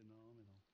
phenomenal.